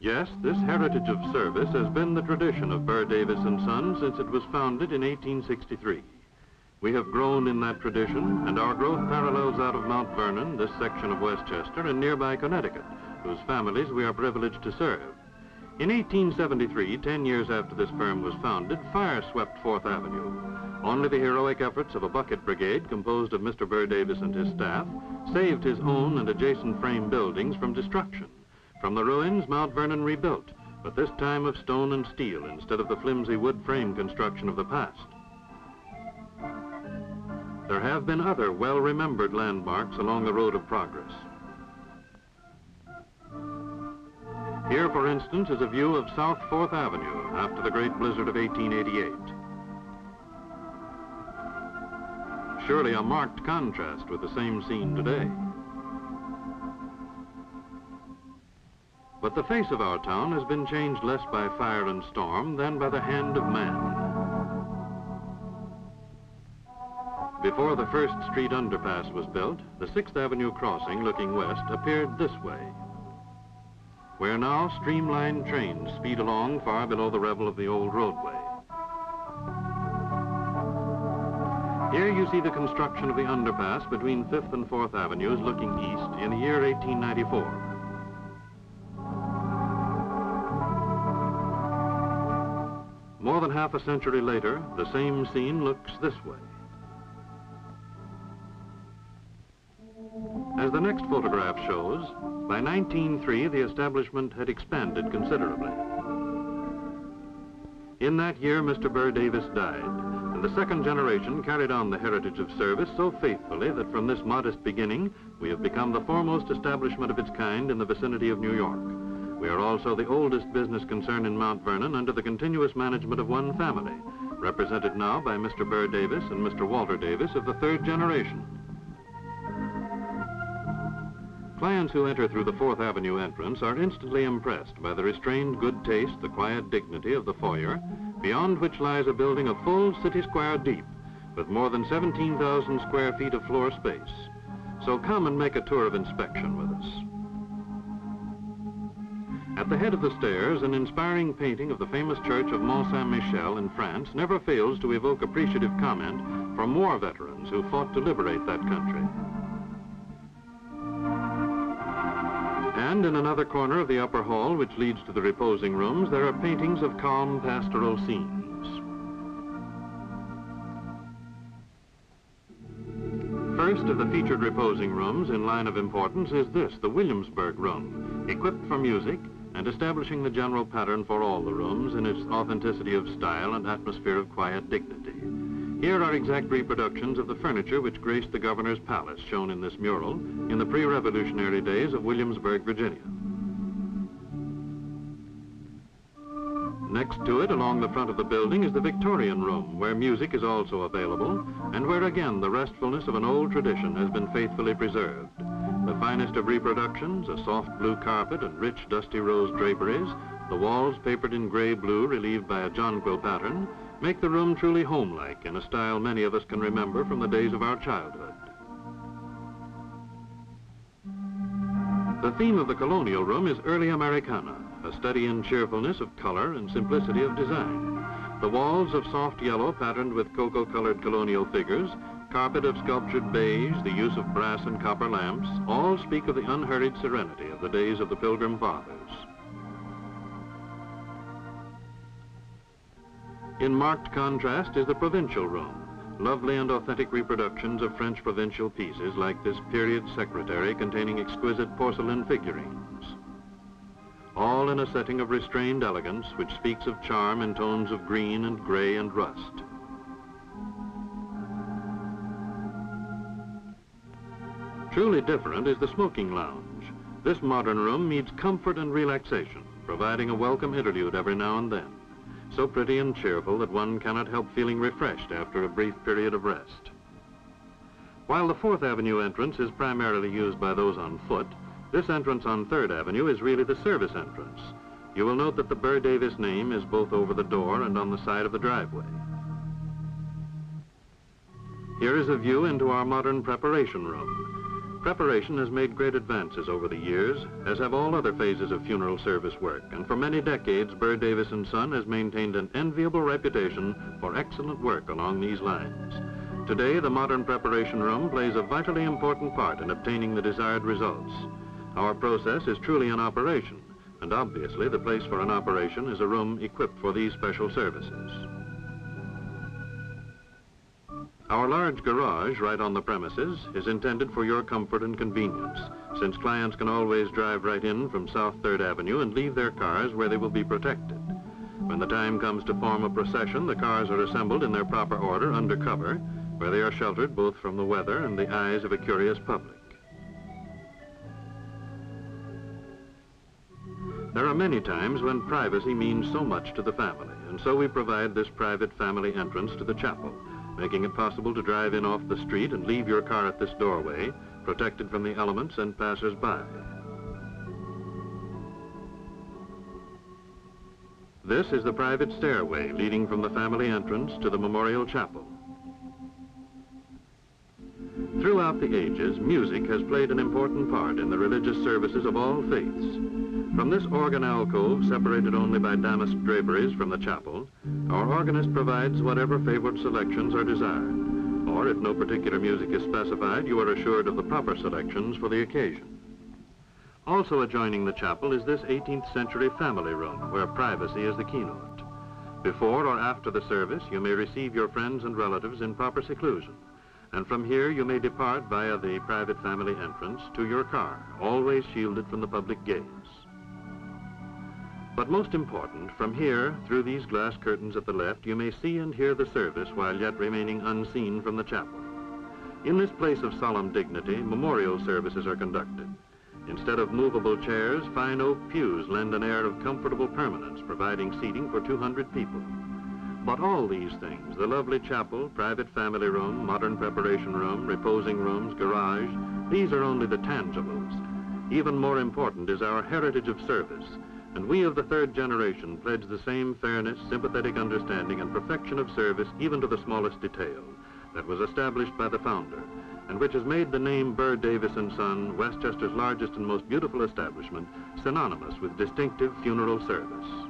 Yes, this heritage of service has been the tradition of Burr Davis and Sons since it was founded in 1863. We have grown in that tradition, and our growth parallels that of Mount Vernon, this section of Westchester, and nearby Connecticut, whose families we are privileged to serve. In 1873, 10 years after this firm was founded, fire swept Fourth Avenue. Only the heroic efforts of a bucket brigade composed of Mr. Burr Davis and his staff saved his own and adjacent frame buildings from destruction. From the ruins, Mount Vernon rebuilt, but this time of stone and steel instead of the flimsy wood frame construction of the past. There have been other well-remembered landmarks along the road of progress. Here, for instance, is a view of South 4th Avenue after the great blizzard of 1888. Surely a marked contrast with the same scene today. But the face of our town has been changed less by fire and storm than by the hand of man. Before the First Street underpass was built, the 6th Avenue crossing looking west appeared this way. Where now streamlined trains speed along far below the level of the old roadway. Here you see the construction of the underpass between 5th and 4th Avenues looking east in the year 1894. More than half a century later, the same scene looks this way. As the next photograph shows, by 1903 the establishment had expanded considerably. In that year, Mr. Burr Davis died, and the second generation carried on the heritage of service so faithfully that from this modest beginning, we have become the foremost establishment of its kind in the vicinity of New York. We are also the oldest business concern in Mount Vernon under the continuous management of one family, represented now by Mr. Burr Davis and Mr. Walter Davis of the third generation. Clients who enter through the Fourth Avenue entrance are instantly impressed by the restrained good taste, the quiet dignity of the foyer, beyond which lies a building a full city square deep, with more than 17,000 square feet of floor space. So come and make a tour of inspection with us. At the head of the stairs, an inspiring painting of the famous church of Mont Saint-Michel in France never fails to evoke appreciative comment from war veterans who fought to liberate that country. And in another corner of the upper hall, which leads to the reposing rooms, there are paintings of calm pastoral scenes. First of the featured reposing rooms in line of importance is this, the Williamsburg Room, equipped for music and establishing the general pattern for all the rooms in its authenticity of style and atmosphere of quiet dignity. Here are exact reproductions of the furniture which graced the governor's palace, shown in this mural, in the pre-revolutionary days of Williamsburg, Virginia. Next to it, along the front of the building, is the Victorian Room, where music is also available, and where again the restfulness of an old tradition has been faithfully preserved. Finest of reproductions, a soft blue carpet and rich dusty rose draperies, the walls papered in gray blue relieved by a jonquil pattern, make the room truly homelike in a style many of us can remember from the days of our childhood. The theme of the colonial room is early Americana, a study in cheerfulness of color and simplicity of design. The walls of soft yellow patterned with cocoa-colored colonial figures carpet of sculptured beige, the use of brass and copper lamps, all speak of the unhurried serenity of the days of the Pilgrim Fathers. In marked contrast is the provincial room, lovely and authentic reproductions of French provincial pieces like this period secretary containing exquisite porcelain figurines. All in a setting of restrained elegance which speaks of charm in tones of green and gray and rust. Truly different is the smoking lounge. This modern room needs comfort and relaxation, providing a welcome interlude every now and then. So pretty and cheerful that one cannot help feeling refreshed after a brief period of rest. While the 4th Avenue entrance is primarily used by those on foot, this entrance on 3rd Avenue is really the service entrance. You will note that the Burr Davis name is both over the door and on the side of the driveway. Here is a view into our modern preparation room. Preparation has made great advances over the years, as have all other phases of funeral service work, and for many decades, Burr Davis & Son has maintained an enviable reputation for excellent work along these lines. Today, the modern preparation room plays a vitally important part in obtaining the desired results. Our process is truly an operation, and obviously the place for an operation is a room equipped for these special services. Our large garage right on the premises is intended for your comfort and convenience, since clients can always drive right in from South 3rd Avenue and leave their cars where they will be protected. When the time comes to form a procession, the cars are assembled in their proper order under cover, where they are sheltered both from the weather and the eyes of a curious public. There are many times when privacy means so much to the family, and so we provide this private family entrance to the chapel, making it possible to drive in off the street and leave your car at this doorway, protected from the elements and passers-by. This is the private stairway leading from the family entrance to the memorial chapel. Throughout the ages, music has played an important part in the religious services of all faiths. From this organ alcove, separated only by damask draperies from the chapel, our organist provides whatever favorite selections are desired. Or if no particular music is specified, you are assured of the proper selections for the occasion. Also adjoining the chapel is this 18th century family room, where privacy is the keynote. Before or after the service, you may receive your friends and relatives in proper seclusion. And from here, you may depart via the private family entrance to your car, always shielded from the public gaze. But most important, from here, through these glass curtains at the left, you may see and hear the service while yet remaining unseen from the chapel. In this place of solemn dignity, memorial services are conducted. Instead of movable chairs, fine oak pews lend an air of comfortable permanence, providing seating for 200 people. But all these things, the lovely chapel, private family room, modern preparation room, reposing rooms, garage, these are only the tangibles. Even more important is our heritage of service, and we of the third generation pledge the same fairness, sympathetic understanding, and perfection of service, even to the smallest detail, that was established by the founder, and which has made the name Burr Davis & Son, Westchester's largest and most beautiful establishment, synonymous with distinctive funeral service.